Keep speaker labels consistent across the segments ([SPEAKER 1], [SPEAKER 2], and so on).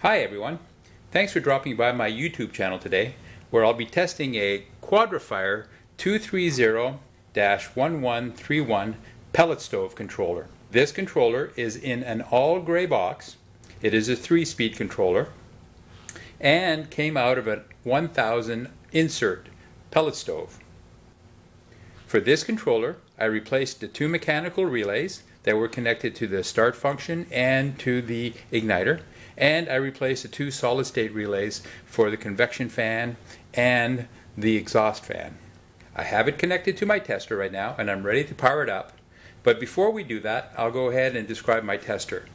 [SPEAKER 1] Hi everyone. Thanks for dropping by my YouTube channel today where I'll be testing a Quadrafire 230-1131 pellet stove controller. This controller is in an all gray box. It is a three-speed controller and came out of a 1000 insert pellet stove. For this controller, I replaced the two mechanical relays that were connected to the start function and to the igniter and I replaced the two solid state relays for the convection fan and the exhaust fan. I have it connected to my tester right now and I'm ready to power it up. But before we do that, I'll go ahead and describe my tester.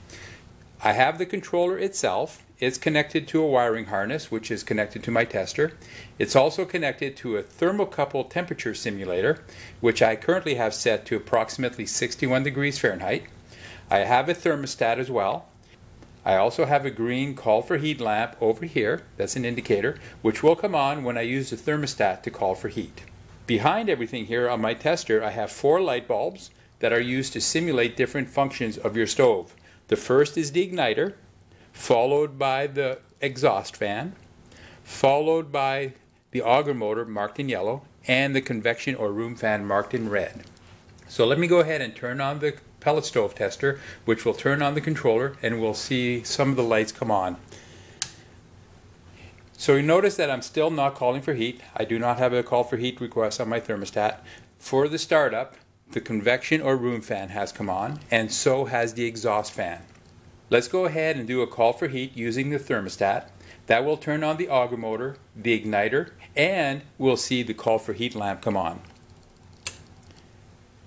[SPEAKER 1] I have the controller itself. It's connected to a wiring harness, which is connected to my tester. It's also connected to a thermocouple temperature simulator, which I currently have set to approximately 61 degrees Fahrenheit. I have a thermostat as well, I also have a green call for heat lamp over here, that's an indicator, which will come on when I use the thermostat to call for heat. Behind everything here on my tester I have four light bulbs that are used to simulate different functions of your stove. The first is the igniter, followed by the exhaust fan, followed by the auger motor marked in yellow, and the convection or room fan marked in red. So let me go ahead and turn on the pellet stove tester, which will turn on the controller and we'll see some of the lights come on. So you notice that I'm still not calling for heat. I do not have a call for heat request on my thermostat. For the startup, the convection or room fan has come on, and so has the exhaust fan. Let's go ahead and do a call for heat using the thermostat. That will turn on the auger motor, the igniter, and we'll see the call for heat lamp come on.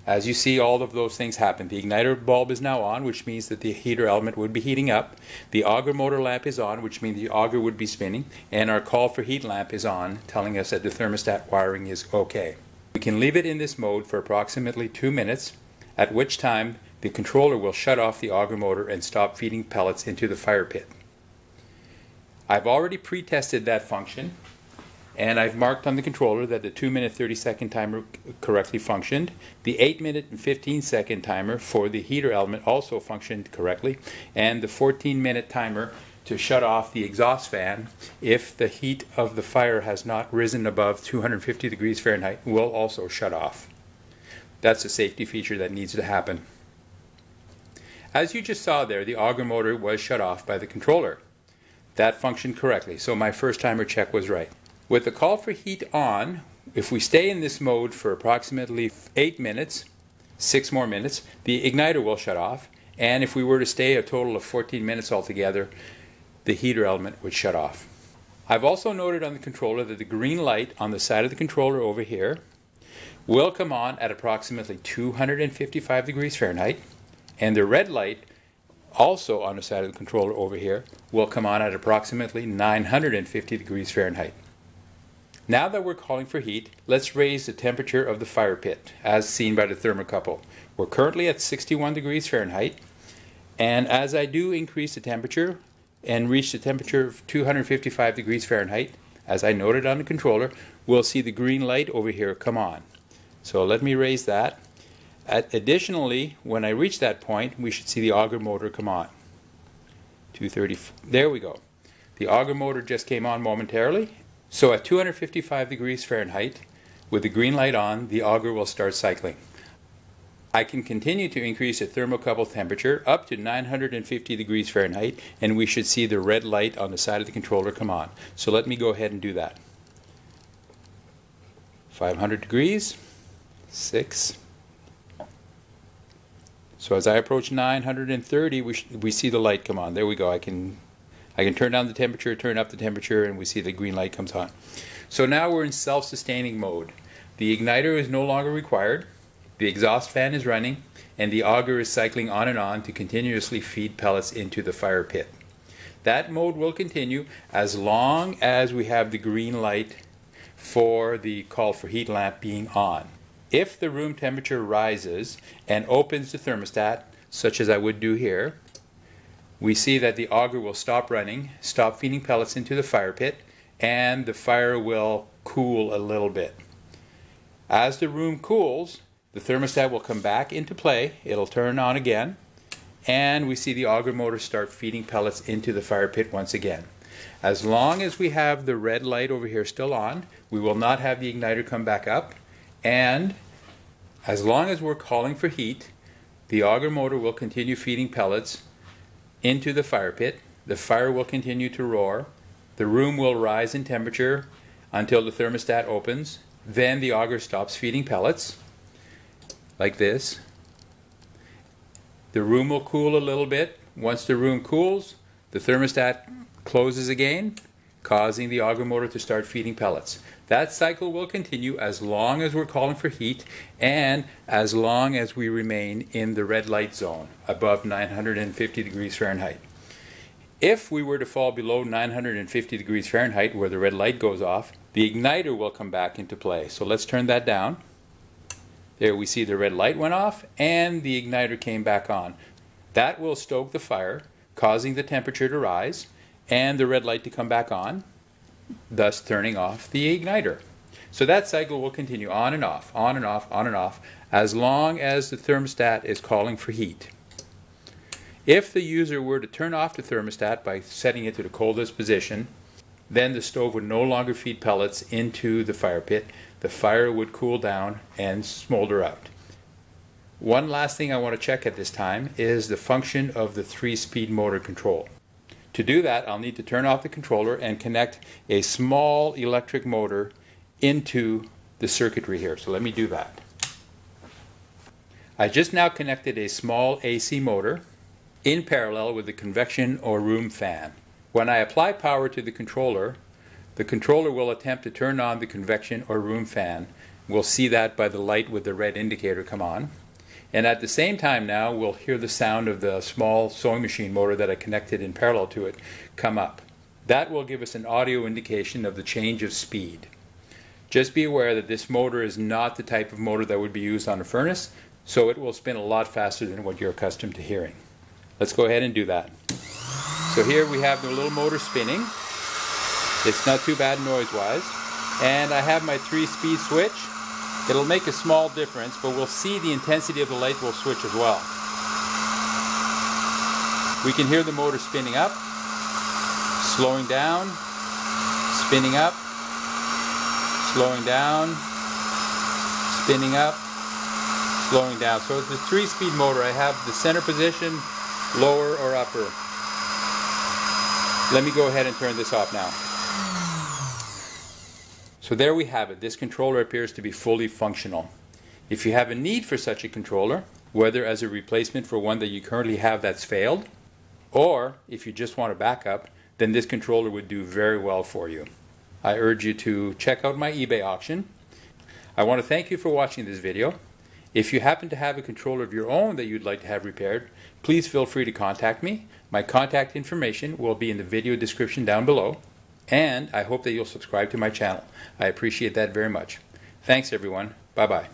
[SPEAKER 1] As you see, all of those things happen. The igniter bulb is now on, which means that the heater element would be heating up. The auger motor lamp is on, which means the auger would be spinning. And our call for heat lamp is on, telling us that the thermostat wiring is okay. We can leave it in this mode for approximately two minutes, at which time the controller will shut off the auger motor and stop feeding pellets into the fire pit. I've already pre-tested that function and I've marked on the controller that the 2 minute 30 second timer correctly functioned. The 8 minute and 15 second timer for the heater element also functioned correctly, and the 14 minute timer to shut off the exhaust fan if the heat of the fire has not risen above 250 degrees Fahrenheit will also shut off. That's a safety feature that needs to happen. As you just saw there, the auger motor was shut off by the controller. That functioned correctly, so my first timer check was right. With the call for heat on, if we stay in this mode for approximately 8 minutes, 6 more minutes, the igniter will shut off. And if we were to stay a total of 14 minutes altogether, the heater element would shut off. I've also noted on the controller that the green light on the side of the controller over here will come on at approximately 255 degrees Fahrenheit and the red light also on the side of the controller over here will come on at approximately 950 degrees Fahrenheit. Now that we're calling for heat, let's raise the temperature of the fire pit, as seen by the thermocouple. We're currently at 61 degrees Fahrenheit, and as I do increase the temperature and reach the temperature of 255 degrees Fahrenheit, as I noted on the controller, we'll see the green light over here come on. So let me raise that. At, additionally, when I reach that point, we should see the auger motor come on. 230, there we go. The auger motor just came on momentarily, so at 255 degrees Fahrenheit, with the green light on, the auger will start cycling. I can continue to increase the thermocouple temperature up to 950 degrees Fahrenheit and we should see the red light on the side of the controller come on. So let me go ahead and do that. 500 degrees, 6. So as I approach 930 we, we see the light come on. There we go. I can I can turn down the temperature, turn up the temperature, and we see the green light comes on. So now we're in self-sustaining mode. The igniter is no longer required, the exhaust fan is running, and the auger is cycling on and on to continuously feed pellets into the fire pit. That mode will continue as long as we have the green light for the call for heat lamp being on. If the room temperature rises and opens the thermostat, such as I would do here, we see that the auger will stop running, stop feeding pellets into the fire pit, and the fire will cool a little bit. As the room cools, the thermostat will come back into play, it'll turn on again, and we see the auger motor start feeding pellets into the fire pit once again. As long as we have the red light over here still on, we will not have the igniter come back up, and as long as we're calling for heat, the auger motor will continue feeding pellets into the fire pit. The fire will continue to roar. The room will rise in temperature until the thermostat opens. Then the auger stops feeding pellets, like this. The room will cool a little bit. Once the room cools, the thermostat closes again, causing the auger motor to start feeding pellets. That cycle will continue as long as we're calling for heat and as long as we remain in the red light zone above 950 degrees Fahrenheit. If we were to fall below 950 degrees Fahrenheit where the red light goes off, the igniter will come back into play. So let's turn that down. There we see the red light went off and the igniter came back on. That will stoke the fire, causing the temperature to rise and the red light to come back on, thus turning off the igniter. So that cycle will continue on and off, on and off, on and off, as long as the thermostat is calling for heat. If the user were to turn off the thermostat by setting it to the coldest position, then the stove would no longer feed pellets into the fire pit. The fire would cool down and smolder out. One last thing I want to check at this time is the function of the three-speed motor control. To do that, I'll need to turn off the controller and connect a small electric motor into the circuitry here. So let me do that. I just now connected a small AC motor in parallel with the convection or room fan. When I apply power to the controller, the controller will attempt to turn on the convection or room fan. We'll see that by the light with the red indicator come on. And at the same time now, we'll hear the sound of the small sewing machine motor that I connected in parallel to it come up. That will give us an audio indication of the change of speed. Just be aware that this motor is not the type of motor that would be used on a furnace, so it will spin a lot faster than what you're accustomed to hearing. Let's go ahead and do that. So here we have the little motor spinning. It's not too bad noise-wise. And I have my three-speed switch. It'll make a small difference, but we'll see the intensity of the light will switch as well. We can hear the motor spinning up, slowing down, spinning up, slowing down, spinning up, slowing down. So it's a three-speed motor. I have the center position, lower or upper. Let me go ahead and turn this off now. So there we have it. This controller appears to be fully functional. If you have a need for such a controller, whether as a replacement for one that you currently have that's failed, or if you just want a backup, then this controller would do very well for you. I urge you to check out my eBay auction. I want to thank you for watching this video. If you happen to have a controller of your own that you'd like to have repaired, please feel free to contact me. My contact information will be in the video description down below. And I hope that you'll subscribe to my channel. I appreciate that very much. Thanks everyone. Bye-bye.